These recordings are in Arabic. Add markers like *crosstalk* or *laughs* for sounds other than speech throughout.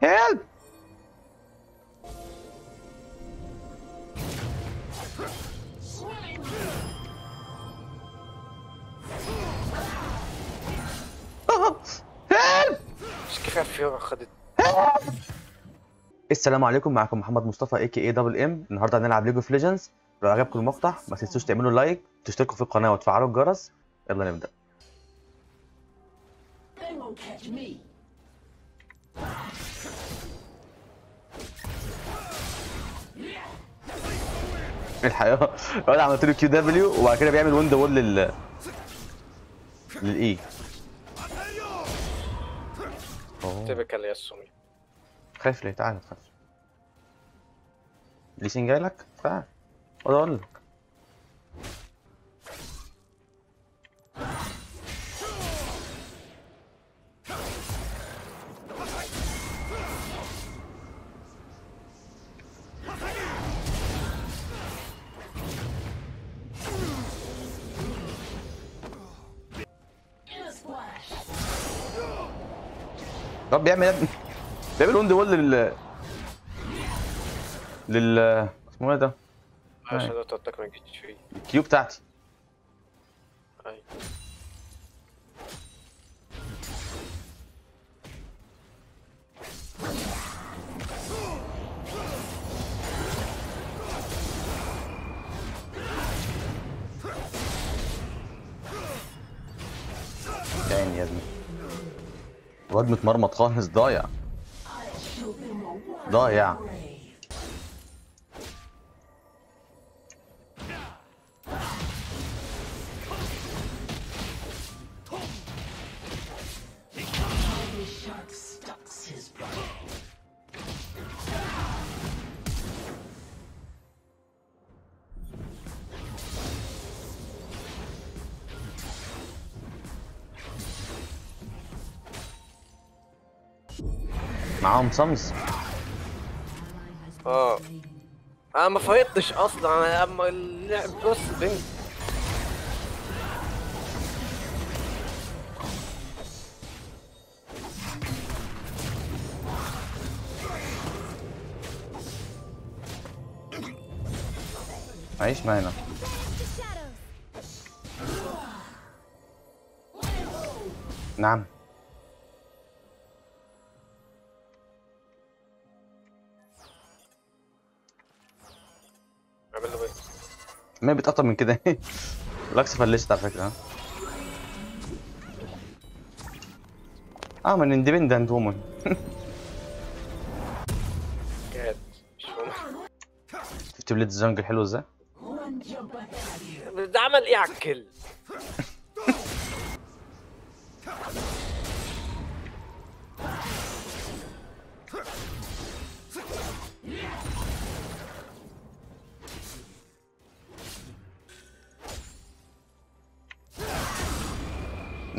خدت السلام عليكم معكم محمد مصطفى AKA Double M النهارده هنلعب League of Legends لو عجبكم المقطع ما تنسوش تعملوا like تشتركوا في القناة وتفعلوا الجرس. يلا نبدأ. They won't catch me. الحقيقة الواد عملت له كيو دبليو وبعد كده بيعمل ويند وول لل للاي أوه. تيبيكال يا السومي خايف ليه؟ تعالى تخاف ليسين جاي لك تعال. خد أقول لك طب بيعمل يا ابني بيعمل wind wall لل لل اسمه إيه ده؟ عشان لو تقطك ما جيتش فيه. ال Q بتاعتي. اي الواد متمرمط خالص ضايع. ضايع. معاهم سمز. آه. أنا ما فايتش أصلا أنا اما اللعب بص بنج. عيش معانا. نعم. ما بيتقطع من كده. *laughs* الاكس فلشت على فكرة. آه من اندبندنت وومن شفت بليد الجنجل حلو إزاي. ده عمل إيه على الكل؟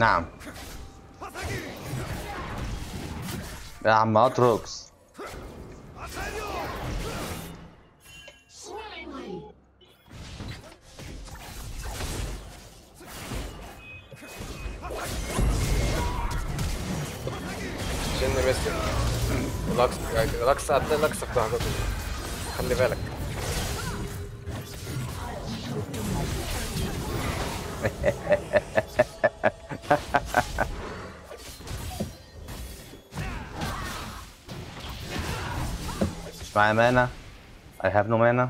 نعم. يا عم اتروكس. جن مسك الاكس الاكس هتلاقي الاكس في ظهرك خلي بالك. *laughs* معايا مانا I have no mana.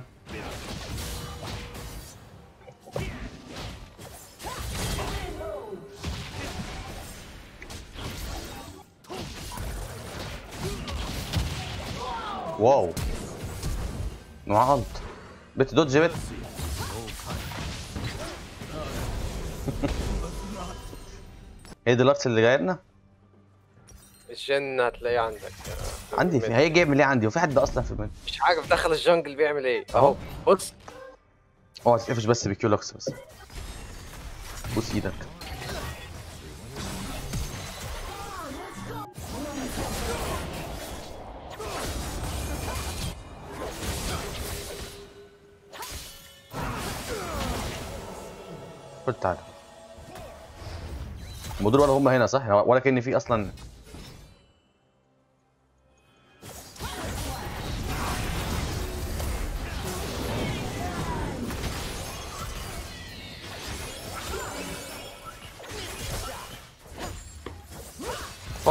واو غلط بت دوج بت دي الارس اللي جاية لنا الجن هتلاقيه عندك. عندي في هي جايب ليه عندي وفي حد أصلا في المنيو مش عارف دخل الجنجل بيعمل إيه. أهو. بص. اوعى تتقفش بس بكيو لوكس بس. بوس إيدك. خد تعالى هم دول ولا هم هنا صح؟ ولا كأن في أصلا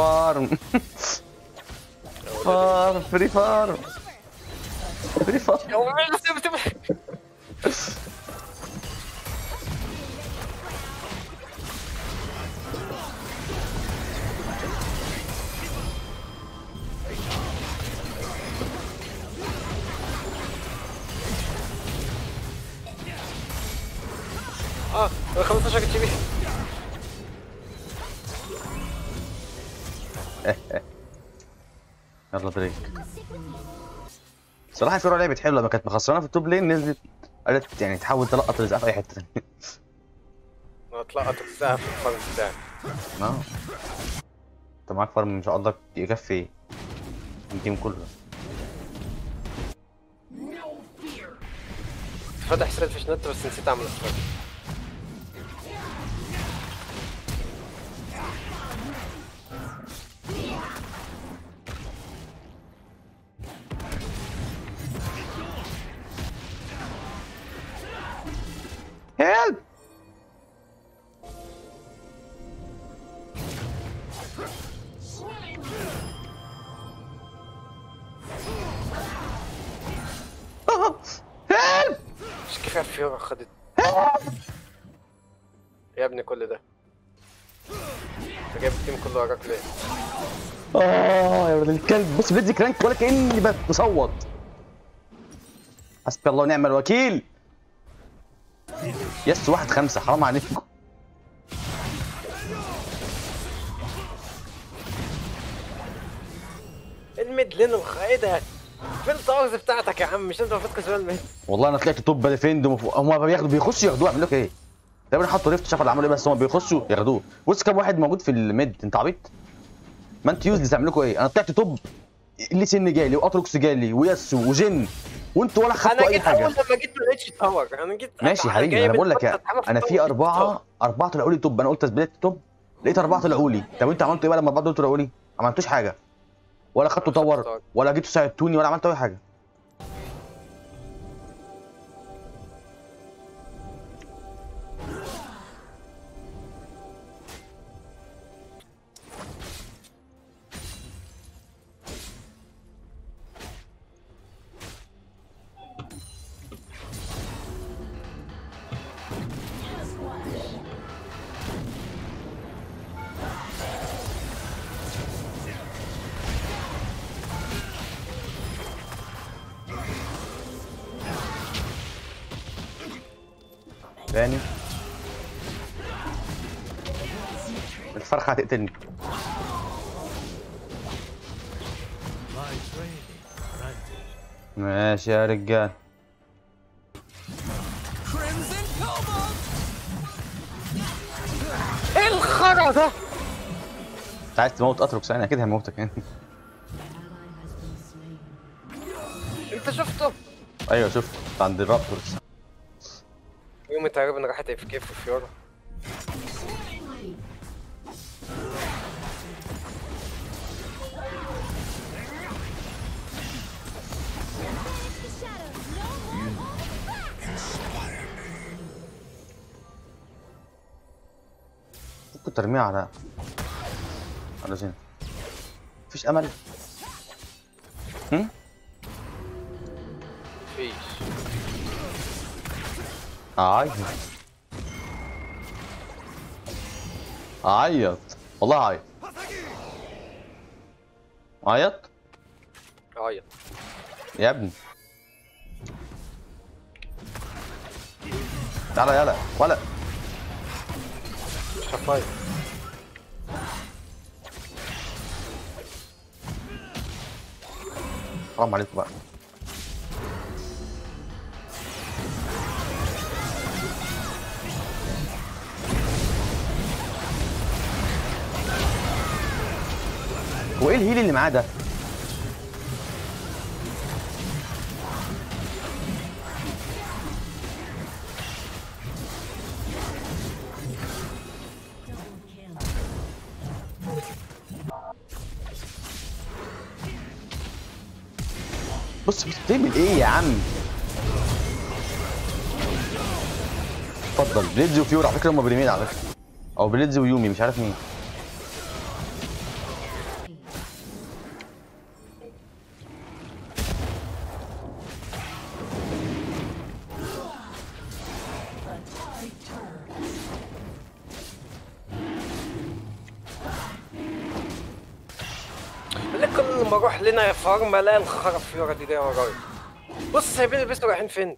farm farm free farm free farm هو مين اللي بتب- آه 15 اتش *laughs* يلا دريك. صراحة فيرو لعبت حلوة لما كانت مخسرانة في التوب لين نزلت قالت يعني تحاول تلقط الرزق في تانية. أنا طلعت الساعة في الفرن بتاعي آه. انت معاك فارم إن شاء الله يكفي الجيم كله. فتح سرير فيش نت بس نسيت أعمل سرير فيورا خدت. يا ابني كل ده. انت جايب التيم كله وراك ليه؟ آه يا ولد الكلب. بص بليدز كرانك ولا كأني بصوت حسبي الله ونعم الوكيل. يس واحد خمسة. حرام عليكم. الميد لين الخايدة. فين ال towers بتاعتك يا عم مش انت المفروض كسبان ال mid والله أنا طلعت top defend هم بياخدوا بيخشوا ياخدوه يعملوا لك إيه؟ تقريبا حطوا rift شافوا عملوا إيه بس هم بيخشوا ياخدوه. بص كام واحد موجود في ال mid أنت عبيط؟ ما أنت useless تعمل لكم إيه؟ أنا طلعت top. اللي سن جالي واتروكس جالي وياسو وجن. وأنتوا ولا خدتوا أنا أي جيت حاجة. أول لما جيت ما لقيتش tower أنا جيت ماشي يا حبيبي أنا بقول لك أنا في. اربعه أربعة طلعوا لي top. أنا قلت split top لقيت أربعة طلعوا لي. طب أنتوا عملتوا إيه بقى لما أربعة دول طلعوا لي؟ ما عملتوش حاجة. ولا خدتوا تاور. ولا جيتوا ساعدتوني ولا عملتوا أي حاجة تاني الفرخة هتقتلني. ماشي يا رجال. إيه الخرا ده؟ انت عايز تموت أتروكس؟ أنا أكيد هموتك. يعني *laughs* أنت شفته؟ أيوه شفت عند الرابتورز. يومي تقريبا راحت اف كيف في فيورا ممكن ترميها على على زين. مفيش أمل؟ هم؟ مفيش. اعيط اعيط والله اعيط اعيط عيط. يا ابني. تعالى يلا. ولا. مش هفايت حرام عليكم بقى. هو إيه الهيل اللي معاه ده؟ بص بص بتعمل إيه يا عم؟ اتفضل بليدز وفيور على فكرة هم بريميل على فكرة أو بليدز ويومي مش عارف مين ما أروح لنا يا فارما الاقي الخرا فيورا دي جاية ورايا بص سايبين البيست رايحين فين؟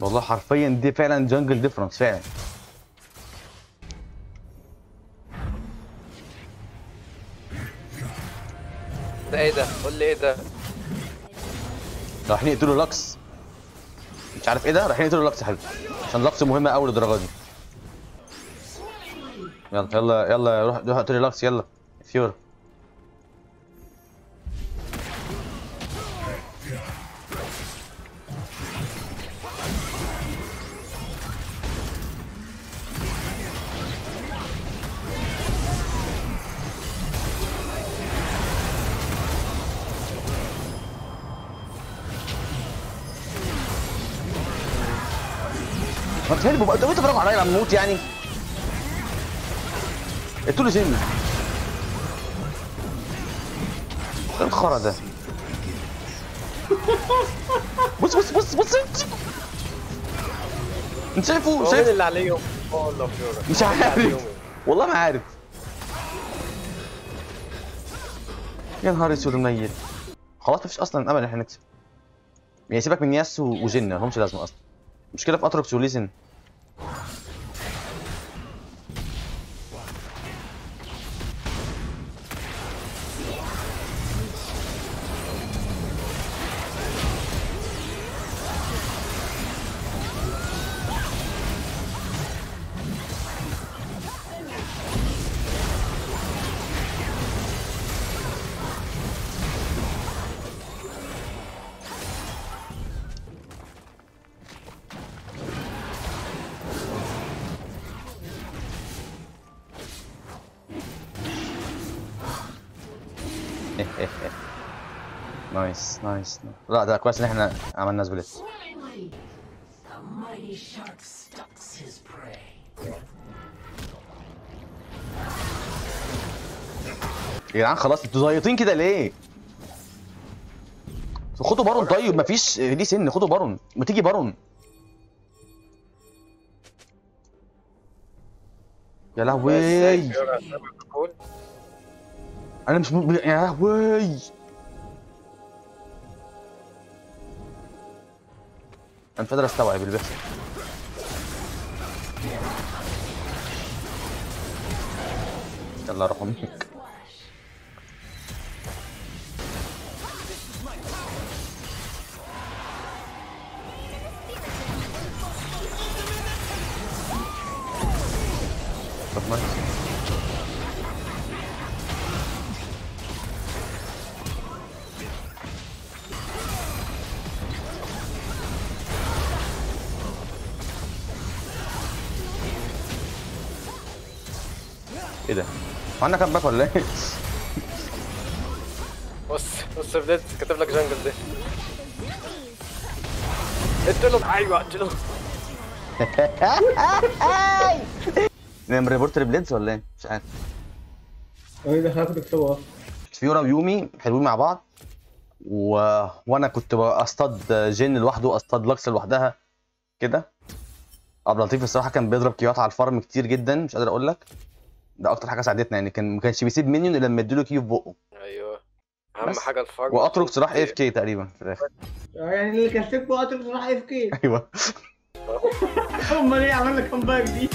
والله حرفيا دي فعلا jungle difference فعلا. إيه ده؟ قول لي إيه ده؟ رايحين يقتلوا لاكس مش عارف إيه ده؟ رايحين يقتلوا لاكس حبيبي. عشان لاكس مهمه قوي للدرجة دي. يلا يلا يلا روح روح اقتلي لاكس يلا. فيورا. ما تهلي بقى أنتوا بتتفرجوا عليا لما أموت يعني. لي سن إيه الخرا ده؟ بص بص بص بص. انت شايفه؟ شايف؟ اللي عليهم مش عارف؟ والله ما عارف. يا نهار اسود منيل خلاص مفيش أصلا أمل إن إحنا نكسب. يعني سيبك من ياس وجن ما لهمش لازمة أصلا. مشكلة في اتروكس وليزن. nice nice لا ده كويس إن إحنا عملنا split. يا جدعان خلاص أنتوا زيطين كده ليه؟ خدوا بارون طيب مفيش ليه سن خدوا بارون ما تيجي بارون يا لهوي. أنا مش م... يا لهوي أنا مش قادر استوعب اللي بيحصل. يلا روح إيه ده؟ هو عندنا كام باك ولا إيه؟ بص بص بليد كاتب لك جنجل ده اقتله أيوه اقتله *laughs* نعمل ريبورت بليدز ولا إيه؟ مش عارف. إيه ده اكتبه أصلا فيورا ويومي حلوين مع بعض. و... وأنا كنت أصطاد جين لوحده أصطاد لاكس لوحدها كده. عبد اللطيف الصراحة كان بيضرب كيوات على ال farm كتير جدا مش قادر أقول لك. ده أكتر حاجة ساعدتنا يعني كان ما كانش بيسيب minion إلا لما يديله Q في بقه. أيوه. أهم. حاجة الفرق وأتروكس راح AFK تقريبا في الآخر. يعني اللي كسبته أتروكس راح AFK. أيوه. امال إيه عمل لك comeback دي؟